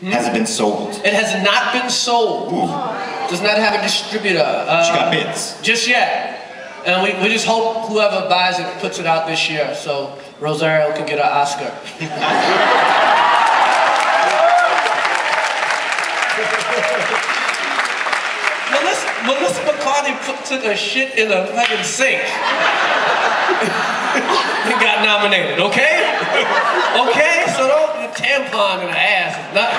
Hmm? Has it been sold? It has not been sold. Ooh. Does not have a distributor. Uh, She got uh, bits. Just yet. And we, we just hope whoever buys it puts it out this year so Rosario can get an Oscar. Melissa, Melissa McCarthy put, took a shit in a fucking sink. and got nominated, okay? Okay? So don't tampon in the ass. Not,